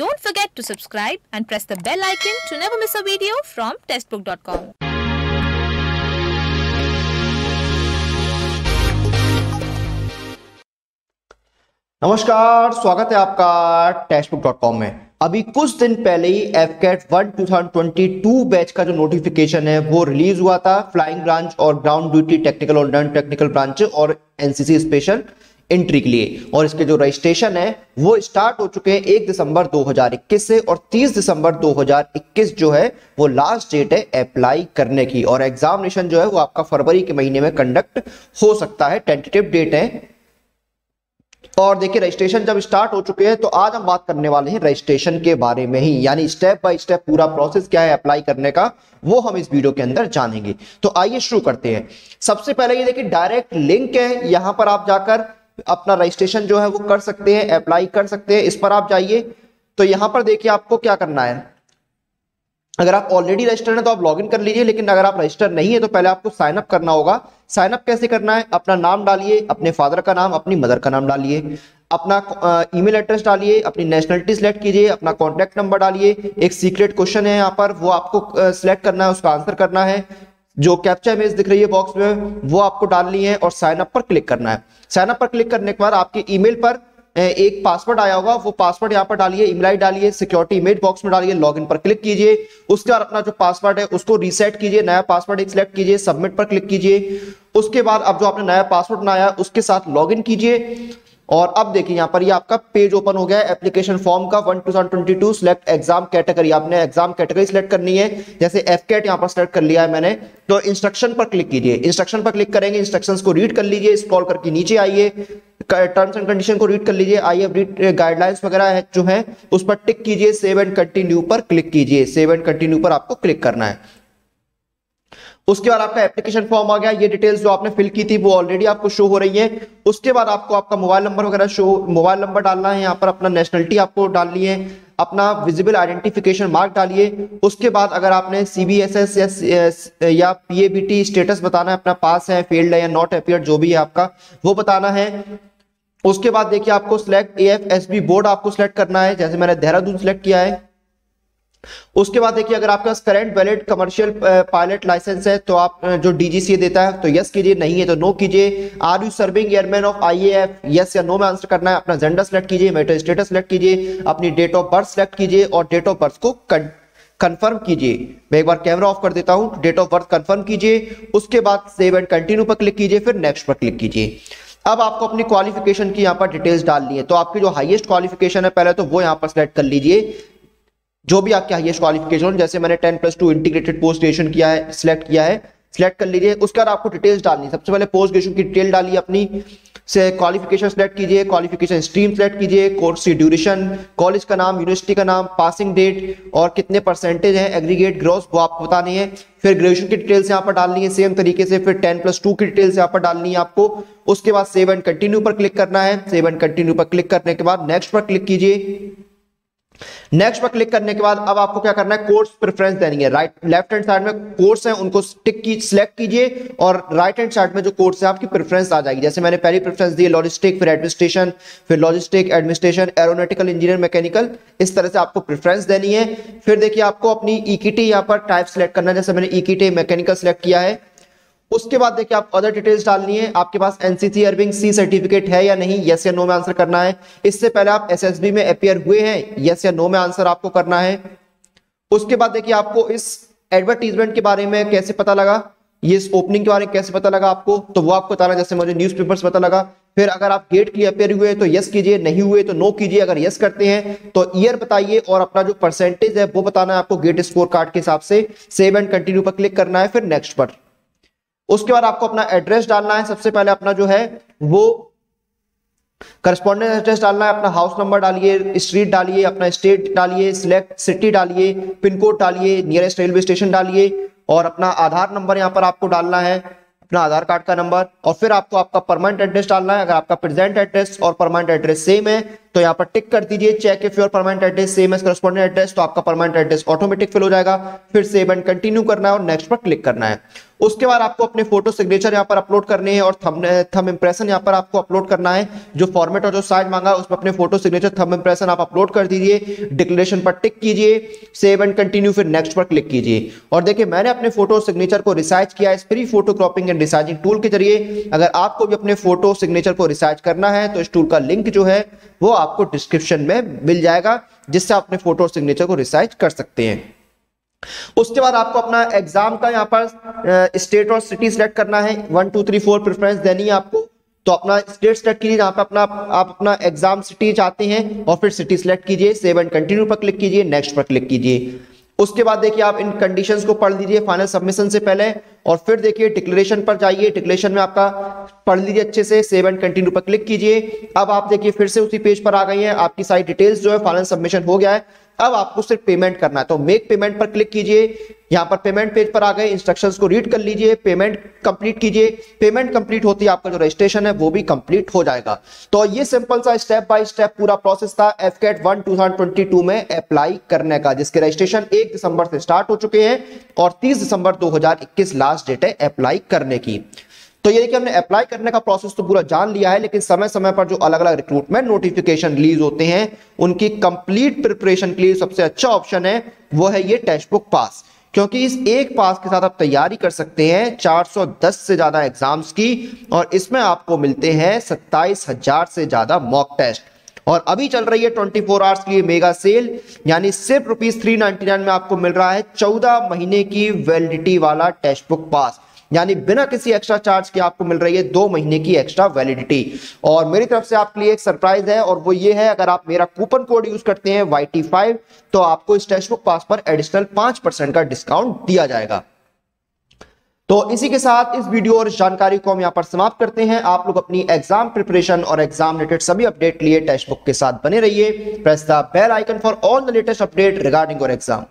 Don't forget to subscribe and press the bell icon to never miss a video from testbook.com. नमस्कार, स्वागत है आपका टेस्टबुक.com में अभी कुछ दिन पहले ही AFCAT one two batch का जो नोटिफिकेशन है, वो रिलीज़ हुआ था फ्लाइंग ब्रांच और ग्राउंड ड्यूटी टेक्निकल और नॉन टेक्निकल ब्रांच और एनसीसी स्पेशल एंट्री के लिए। और इसके जो रजिस्ट्रेशन है, वो स्टार्ट हो चुके हैं एक दिसंबर 2021 से और 30 दिसंबर 2021 जो है, वो लास्ट डेट है अप्लाई करने की। और एग्जामिनेशन जो है, वो आपका फरवरी के महीने में कंडक्ट हो सकता है। टेंटेटिव डेट है। और देखिए रजिस्ट्रेशन जब स्टार्ट हो चुके हैं तो आज हम बात करने वाले हैं रजिस्ट्रेशन के बारे में ही। यानी स्टेप बाय स्टेप पूरा प्रोसेस क्या है अप्लाई करने का, वो हम इस वीडियो के अंदर जानेंगे। तो आइए शुरू करते हैं। सबसे पहले ये देखिए डायरेक्ट लिंक है। यहाँ पर आप जाकर अपना रजिस्ट्रेशन जो है वो कर सकते हैं अप्लाई कर सकते हैं। इस पर आप जाइए। तो यहाँ पर देखिए आपको क्या करना है। अगर आप ऑलरेडी रजिस्टर्ड हैं तो आप लॉगिन कर लीजिए, लेकिन अगर आप रजिस्टर नहीं है तो पहले आपको साइन अप करना होगा। साइन अप कैसे करना है? अपना नाम डालिए, अपने फादर का नाम, अपनी मदर का नाम डालिए। अपना ईमेल एड्रेस डालिए, अपनी नेशनलिटी सिलेक्ट कीजिए, अपना कॉन्टैक्ट नंबर डालिए। एक सीक्रेट क्वेश्चन है यहाँ पर, वो आपको सिलेक्ट करना है, उसका आंसर करना है। जो कैप्चा इमेज दिख रही है बॉक्स में, वो आपको डालनी है और साइन अप पर क्लिक करना है। साइन अप पर क्लिक करने के बाद आपके ईमेल पर एक पासवर्ड आया होगा। वो पासवर्ड यहाँ पर डालिए ईमेल आईडी डालिए सिक्योरिटी इमेज बॉक्स में डालिए लॉगिन पर क्लिक कीजिए। उसके बाद अपना जो पासवर्ड है, उसको रीसेट कीजिए, नया पासवर्ड एक सिलेक्ट कीजिए सबमिट पर क्लिक कीजिए। उसके बाद अब जो आपने नया पासवर्ड बनाया, उसके साथ लॉगिन कीजिए। और अब देखिए यहाँ पर ये आपका पेज ओपन हो गया है एप्लीकेशन फॉर्म का one two twenty two select exam category आपने एग्ज़ाम कैटेगरी सिलेक्ट करनी है, जैसे एफ़ कैट यहाँ पर सिलेक्ट कर लिया है मैंने तो इंस्ट्रक्शन पर क्लिक कीजिए। इंस्ट्रक्शन पर क्लिक करेंगे इंस्ट्रक्शंस को रीड कर लीजिए स्क्रॉल करके नीचे आइए टर्म्स एंड कंडीशन को रीड कर लीजिए, आइए रीड गाइडलाइंस वगैरह है, जो है, उस पर टिक कीजिए सेव एंड कंटिन्यू पर क्लिक कीजिए। सेव एंड कंटिन्यू पर आपको क्लिक करना है। उसके बाद आपका एप्लीकेशन फॉर्म आ गया, ये डिटेल्स जो आपने फिल की थी, वो ऑलरेडी आपको शो हो रही है। उसके बाद आपको आपका मोबाइल नंबर वगैरह शो मोबाइल नंबर डालना है, यहाँ पर अपना नेशनलिटी आपको डालनी है, अपना विजिबल आइडेंटिफिकेशन मार्क डालिए उसके बाद अगर आपने सीबीएसएस या या पीएबीटी स्टेटस बताना है, अपना पास है फेल्ड है या नॉट अपियर जो भी है आपका, वो बताना है। उसके बाद देखिए आपको select A F S B board आपको सिलेक्ट करना है, जैसे मैंने देहरादून सिलेक्ट किया है। उसके बाद देखिए, अगर आपका current valid commercial pilot licence है तो आप जो डीजीसी देता है तो यस कीजिए, नहीं है तो नो कीजिए। Are you serving airman of IAF yes या नो में आंसर करना है, अपना जेंडर सेलेक्ट कीजिए मेटो स्टेटस सेलेक्ट कीजिए, अपनी डेट ऑफ़ बर्थ सेलेक्ट कीजिए और डेट ऑफ़ बर्थ को कंफर्म कीजिए। मैं एक बार कैमरा ऑफ़ कर देता हूँ डेट ऑफ़ बर्थ कंफर्म कीजिए, उसके बाद सेव एंड कंटिन्यू पर क्लिक कीजिए, फिर नेक्स्ट पर क्लिक कीजिए। अब आपको अपनी क्वालिफिकेशन की यहाँ पर डिटेल्स डालनी है तो आपकी जो हाईएस्ट क्वालिफिकेशन है, पहले तो वो यहाँ पर सिलेक्ट कर लीजिए। जो भी आपके हाईएस्ट क्वालिफिकेशन जैसे मैंने ten plus two integrated post graduation किया है सिलेक्ट किया है सिलेक्ट कर लीजिए, उसके बाद आपको डिटेल्स डालनी सबसे पहले पोस्ट ग्रेजुएशन की डिटेल डालिए अपनी, से क्वालिफिकेशन सिलेक्ट कीजिए क्वालिफिकेशन स्ट्रीम सेलेक्ट कीजिए कोर्स की ड्यूरेशन कॉलेज का नाम यूनिवर्सिटी का नाम पासिंग डेट और कितने परसेंटेज है एग्रीगेट ग्रोथ वो आपको बतानी है। फिर ग्रेजुएशन की डिटेल्स यहाँ पर डालनी है सेम तरीके से फिर टेन प्लस टू की डिटेल्स यहाँ पर डालनी है आपको। उसके बाद सेव एंड कंटिन्यू पर क्लिक करना है। सेव एंड कंटिन्यू पर क्लिक करने के बाद नेक्स्ट पर क्लिक कीजिए। नेक्स्ट पर क्लिक करने के बाद अब आपको क्या करना है? कोर्स प्रेफरेंस देनी है। राइट लेफ़्ट हैंड साइड में कोर्स है, उनको टिक की सिलेक्ट कीजिए और राइट हैंड साइड में जो कोर्स है, आपकी प्रेफरेंस आ जाएगी। जैसे मैंने पहली प्रेफरेंस दी लॉजिस्टिक फिर एडमिनिस्ट्रेशन फिर logistic administration aeronautical engineer mechanical इस तरह से आपको प्रेफरेंस देनी है। फिर देखिए, आपको अपनी इक्विटी यहाँ पर टाइप सिलेक्ट करना है। जैसे मैंने इक्विटी मैकेनिकल सिलेक्ट किया है उसके बाद देखिए आप अदर डिटेल्स डालनी है। आपके पास एनसीसी अर्बिंग सी सर्टिफिकेट है या नहीं? यस या नो में आंसर करना है। इससे पहले आप एसएसबी में अपियर हुए हैं। यस या नो में आंसर आपको करना है। उसके बाद देखिए आपको इस एडवर्टीजमेंट के बारे में कैसे पता लगा? ये इस ओपनिंग के बारे में कैसे पता लगा आपको? तो वो आपको बताना जैसे मुझे न्यूज़ पेपर पता लगा। फिर अगर आप गेट के लिए अपेयर हुए तो यस कीजिए। नहीं हुए तो नो कीजिए। अगर यस करते हैं तो ईयर बताइए और अपना जो परसेंटेज है वो बताना है आपको गेट स्कोर कार्ड के हिसाब से। सेव एंड कंटिन्यू पर क्लिक करना है। फिर नेक्स्ट पर। उसके बाद आपको अपना एड्रेस डालना है। सबसे पहले अपना जो है, वो करस्पॉन्डेंस एड्रेस डालना है। अपना हाउस नंबर डालिए स्ट्रीट डालिए, अपना स्टेट डालिए सिलेक्ट सिटी डालिए पिन कोड डालिए नियरेस्ट रेलवे स्टेशन डालिए और अपना आधार नंबर यहाँ पर आपको डालना है। अपना आधार कार्ड का नंबर और फिर आपको आपका परमानेंट एड्रेस डालना है। अगर आपका प्रेजेंट एड्रेस और परमानेंट एड्रेस सेम है तो यहाँ पर टिक कर दीजिए check if your permanent address same as correspondent address तो आपका परमानेंट एड्रेस ऑटोमेटिक फिल हो जाएगा। फिर सेव एंड कंटिन्यू करना है और नेक्स्ट पर क्लिक करना है। उसके बाद आपको अपने फ़ोटो सिग्नेचर यहाँ पर अपलोड करने हैं और थम थम इंप्रेशन यहाँ पर आपको अपलोड करना है। जो फॉर्मेट और जो साइज़ मांगा, उसमें अपने फ़ोटो सिग्नेचर थम इंप्रेशन आप अपलोड कर दीजिए। डिक्लेरेशन पर टिक कीजिए। सेव एंड कंटिन्यू फिर नेक्स्ट पर क्लिक कीजिए। और देखिए, मैंने अपने फ़ोटो सिग्नेचर को रिसाइज किया इस free photo cropping and resizing tool के ज़रिए। अगर आपको भी अपने फ़ोटो सिग्नेचर को रिसाइज करना है तो इस टूल का लिंक जो है, वो आपको डिस्क्रिप्शन में मिल जाएगा, जिससे आप अपने फ़ोटो सिग्नेचर को रिसाइज कर सकते हैं। उसके बाद आपको अपना एग्ज़ाम का यहाँ पर स्टेट और सिटी सिलेक्ट करना है। One two three four preference देनी है आपको। तो अपना स्टेट सेलेक्ट कीजिए, जहाँ पे अपना, आप अपना एग्ज़ाम सिटी चाहते हैं और फिर सिटी सिलेक्ट कीजिए। सेव एंड कंटिन्यू पर क्लिक कीजिए नेक्स्ट पर क्लिक कीजिए। उसके बाद देखिए आप इन कंडीशंस को पढ़ लीजिए फाइनल सबमिशन से पहले और फिर देखिए डिक्लेरेशन पर जाइए। डिक्लेरेशन में आपका पढ़ लीजिए अच्छे से। सेव एंड कंटिन्यू पर क्लिक कीजिए। अब आप देखिए फिर से उसी पेज पर आ गई है। आपकी सारी डिटेल्स जो है फाइनल सबमिशन हो गया है। अब आपको सिर्फ़ पेमेंट करना है। तो मेक पेमेंट पर क्लिक कीजिए। यहाँ पर पेमेंट पेज पर आ गए। इंस्ट्रक्शंस को रीड कर लीजिए। पेमेंट कंप्लीट कीजिए। पेमेंट कंप्लीट होती है, आपका जो रजिस्ट्रेशन है, वो भी कंप्लीट हो जाएगा। तो ये सिंपल सा स्टेप बाय स्टेप पूरा प्रोसेस था। एफ़ कैट वन टू में अप्लाई करने का, जिसके रजिस्ट्रेशन एक दिसंबर से स्टार्ट हो चुके हैं और तीस दिसंबर दो हज़ार इक्कीस लास्ट डेट है अप्लाई करने की। तो ये देखिए, हमने अप्लाई करने का प्रोसेस तो पूरा जान लिया है, लेकिन समय समय पर जो अलग अलग रिक्रूटमेंट नोटिफिकेशन रिलीज़ होते हैं, उनकी कंप्लीट प्रिपरेशन के लिए सबसे अच्छा ऑप्शन है, वो है ये टेक्स्ट बुक पास क्योंकि इस एक पास के साथ आप तैयारी कर सकते हैं 410 से ज़्यादा एग्ज़ाम्स की, और इसमें आपको मिलते हैं सत्ताईस हज़ार से ज़्यादा मॉक टेस्ट और अभी चल रही है 24 फोर आवर्स के मेगा सेल यानी सिर्फ़ रुपीज़ थ्री में आपको मिल रहा है 14 महीने की वैलिडिटी वाला टेक्स्ट बुक पास यानी बिना किसी एक्स्ट्रा चार्ज के आपको मिल रही है दो महीने की एक्स्ट्रा वैलिडिटी और मेरी तरफ़ से आपके लिए एक सरप्राइज़ है और वो ये है, अगर आप मेरा कूपन कोड यूज़ करते हैं वाई तो आपको इस टेक्स्ट बुक पास पर एडिशनल पाँच का डिस्काउंट दिया जाएगा। तो इसी के साथ इस वीडियो और जानकारी को हम यहाँ पर समाप्त करते हैं। आप लोग अपनी एग्ज़ाम प्रिपरेशन और एग्ज़ाम रिलेटेड सभी अपडेट लिए टेक्स्ट बुक के साथ बने रहिए। Press the bell icon for all the latest update regarding your exam